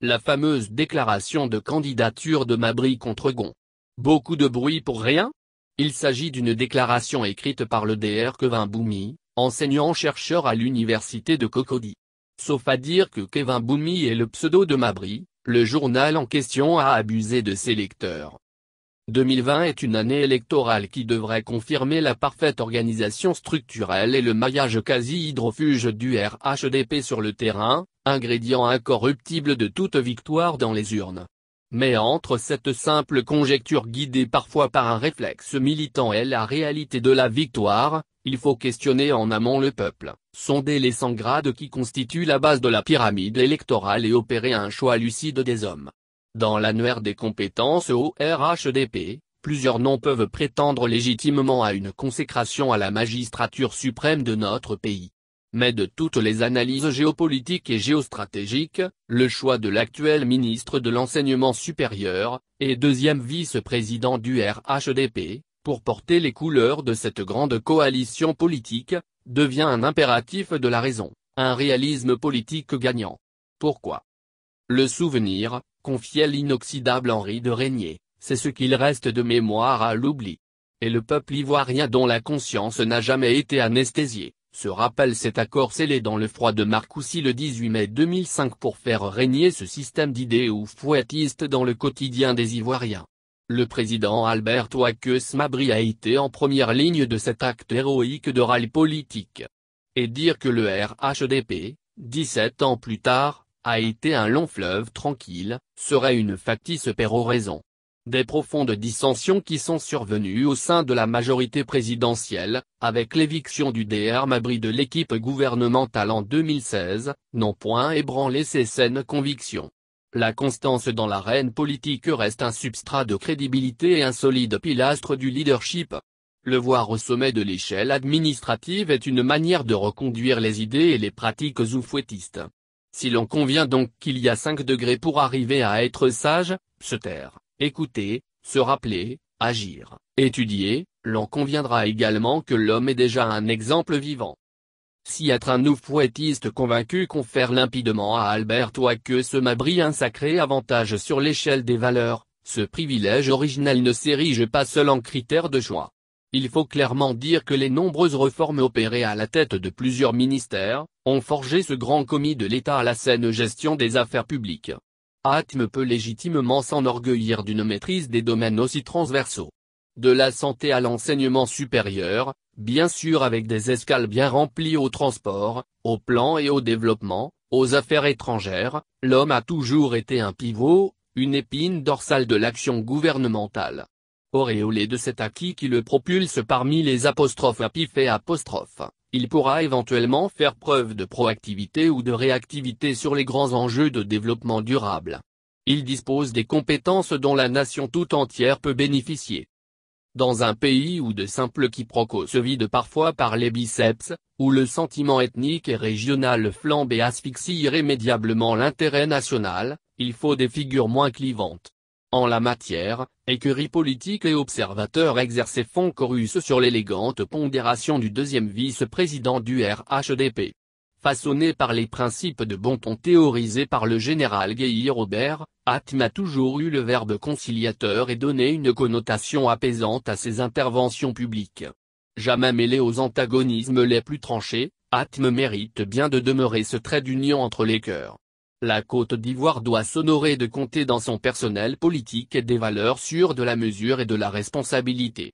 La fameuse déclaration de candidature de Mabry contre Gon. Beaucoup de bruit pour rien? Il s'agit d'une déclaration écrite par le DR Kevin Boumi, enseignant-chercheur à l'université de Cocody. Sauf à dire que Kevin Boumi est le pseudo de Mabry, le journal en question a abusé de ses lecteurs. 2020 est une année électorale qui devrait confirmer la parfaite organisation structurelle et le maillage quasi-hydrofuge du RHDP sur le terrain, ingrédient incorruptible de toute victoire dans les urnes. Mais entre cette simple conjecture guidée parfois par un réflexe militant et la réalité de la victoire, il faut questionner en amont le peuple, sonder les 100 grades qui constituent la base de la pyramide électorale et opérer un choix lucide des hommes. Dans l'annuaire des compétences au RHDP, plusieurs noms peuvent prétendre légitimement à une consécration à la magistrature suprême de notre pays. Mais de toutes les analyses géopolitiques et géostratégiques, le choix de l'actuel ministre de l'Enseignement supérieur, et deuxième vice-président du RHDP, pour porter les couleurs de cette grande coalition politique, devient un impératif de la raison, un réalisme politique gagnant. Pourquoi? Le souvenir, confiait l'inoxydable Henri de Régnier, c'est ce qu'il reste de mémoire à l'oubli. Et le peuple ivoirien dont la conscience n'a jamais été anesthésiée, se rappelle cet accord scellé dans le froid de Marcoussis le 18 mai 2005 pour faire régner ce système d'idées ou fouettiste dans le quotidien des Ivoiriens. Le président Albert Ouakeus Mabry a été en première ligne de cet acte héroïque de râle politique. Et dire que le RHDP, 17 ans plus tard, a été un long fleuve tranquille, serait une factice péroraison. Des profondes dissensions qui sont survenues au sein de la majorité présidentielle, avec l'éviction du DR Mabry de l'équipe gouvernementale en 2016, n'ont point ébranlé ses saines convictions. La constance dans l'arène politique reste un substrat de crédibilité et un solide pilastre du leadership. Le voir au sommet de l'échelle administrative est une manière de reconduire les idées et les pratiques oufouettistes. Si l'on convient donc qu'il y a 5 degrés pour arriver à être sage, se taire, écouter, se rappeler, agir, étudier, l'on conviendra également que l'homme est déjà un exemple vivant. Si être un oufouettiste convaincu confère limpidement à Albert que ce Mabry un sacré avantage sur l'échelle des valeurs, ce privilège original ne s'érige pas seul en critère de choix. Il faut clairement dire que les nombreuses réformes opérées à la tête de plusieurs ministères, ont forgé ce grand commis de l'État à la saine gestion des affaires publiques. Atme peut légitimement s'enorgueillir d'une maîtrise des domaines aussi transversaux. De la santé à l'enseignement supérieur, bien sûr avec des escales bien remplies au transport, au plan et au développement, aux affaires étrangères, l'homme a toujours été un pivot, une épine dorsale de l'action gouvernementale auréolé de cet acquis qui le propulse parmi les apostrophes apif et apostrophes, il pourra éventuellement faire preuve de proactivité ou de réactivité sur les grands enjeux de développement durable. Il dispose des compétences dont la nation tout entière peut bénéficier. Dans un pays où de simples quiproquos se vident parfois par les biceps, où le sentiment ethnique et régional flambe et asphyxie irrémédiablement l'intérêt national, il faut des figures moins clivantes. En la matière, écurie politique et observateurs exercés font chorus sur l'élégante pondération du deuxième vice-président du RHDP. Façonné par les principes de bon ton théorisés par le général Guy Robert, Atm a toujours eu le verbe conciliateur et donné une connotation apaisante à ses interventions publiques. Jamais mêlé aux antagonismes les plus tranchés, Atm mérite bien de demeurer ce trait d'union entre les cœurs. La Côte d'Ivoire doit s'honorer de compter dans son personnel politique et des valeurs sûres de la mesure et de la responsabilité.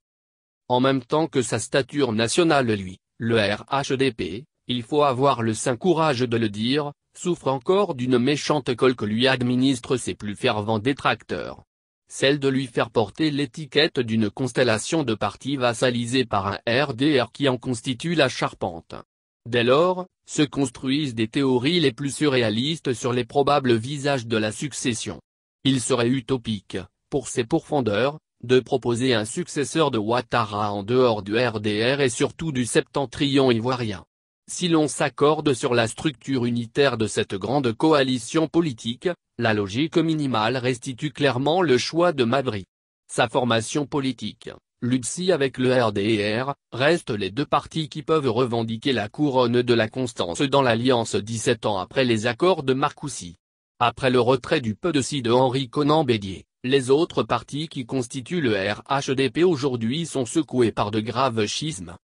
En même temps que sa stature nationale lui, le RHDP, il faut avoir le saint courage de le dire, souffre encore d'une méchante colle que lui administrent ses plus fervents détracteurs. Celle de lui faire porter l'étiquette d'une constellation de partis vassalisés par un RDR qui en constitue la charpente. Dès lors, se construisent des théories les plus surréalistes sur les probables visages de la succession. Il serait utopique, pour ses pourfendeurs, de proposer un successeur de Ouattara en dehors du RDR et surtout du septentrion ivoirien. Si l'on s'accorde sur la structure unitaire de cette grande coalition politique, la logique minimale restitue clairement le choix de Mabry. Sa formation politique, Luxi avec le RDR, restent les deux partis qui peuvent revendiquer la couronne de la constance dans l'alliance 17 ans après les accords de Marcoussis. Après le retrait du peu de de Henri Conan Bédier, les autres partis qui constituent le RHDP aujourd'hui sont secoués par de graves schismes.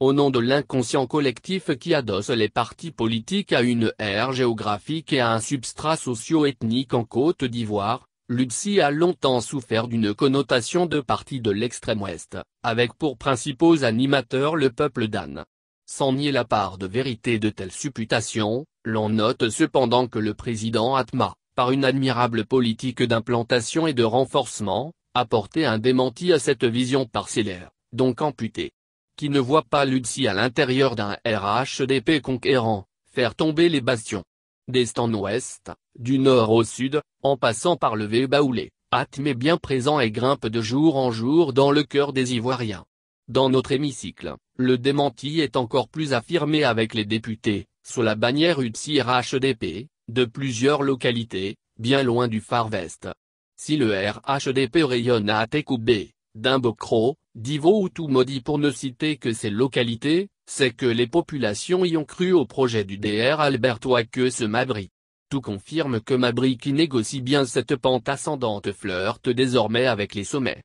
Au nom de l'inconscient collectif qui adosse les partis politiques à une ère géographique et à un substrat socio-ethnique en Côte d'Ivoire, l'UDSI a longtemps souffert d'une connotation de parti de l'extrême ouest, avec pour principaux animateurs le peuple d'Anne. Sans nier la part de vérité de telles supputations, l'on note cependant que le président Atma, par une admirable politique d'implantation et de renforcement, a porté un démenti à cette vision parcellaire, donc amputée. Qui ne voit pas l'UDSI à l'intérieur d'un RHDP conquérant, faire tomber les bastions. D'est en ouest, du nord au sud, en passant par le Vébaoulé, Atma est bien présent et grimpe de jour en jour dans le cœur des Ivoiriens. Dans notre hémicycle, le démenti est encore plus affirmé avec les députés, sous la bannière UTSI-RHDP, de plusieurs localités, bien loin du Far West. Si le RHDP rayonne à Atekoubé, Dimbokro, Divo ou tout maudit pour ne citer que ces localités, c'est que les populations y ont cru au projet du DR albertois que ce Mabri. Tout confirme que Mabri qui négocie bien cette pente ascendante flirte désormais avec les sommets.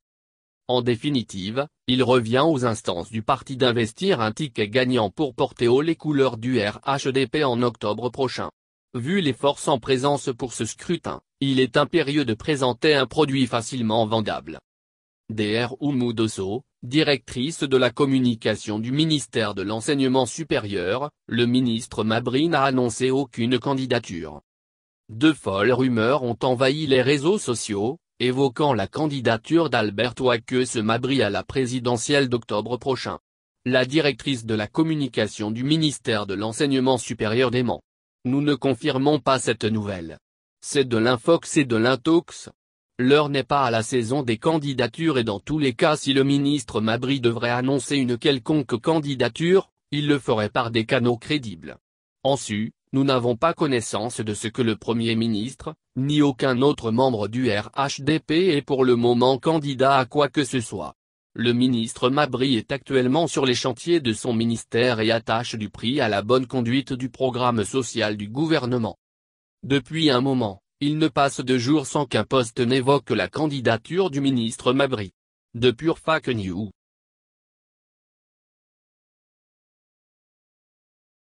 En définitive, il revient aux instances du parti d'investir un ticket gagnant pour porter haut les couleurs du RHDP en octobre prochain. Vu les forces en présence pour ce scrutin, il est impérieux de présenter un produit facilement vendable. Dr Oumoudosso, directrice de la communication du ministère de l'Enseignement supérieur, le ministre Mabri n'a annoncé aucune candidature. Deux folles rumeurs ont envahi les réseaux sociaux, évoquant la candidature d'Albert Ouakeus Mabri à la présidentielle d'octobre prochain. La directrice de la communication du ministère de l'Enseignement supérieur dément. Nous ne confirmons pas cette nouvelle. C'est de l'infox et de l'intox. L'heure n'est pas à la saison des candidatures et dans tous les cas si le ministre Mabri devrait annoncer une quelconque candidature, il le ferait par des canaux crédibles. En su, nous n'avons pas connaissance de ce que le Premier ministre, ni aucun autre membre du RHDP est pour le moment candidat à quoi que ce soit. Le ministre Mabry est actuellement sur les chantiers de son ministère et attache du prix à la bonne conduite du programme social du gouvernement. Depuis un moment, il ne passe de jours sans qu'un poste n'évoque la candidature du ministre Mabry. De pure fake news.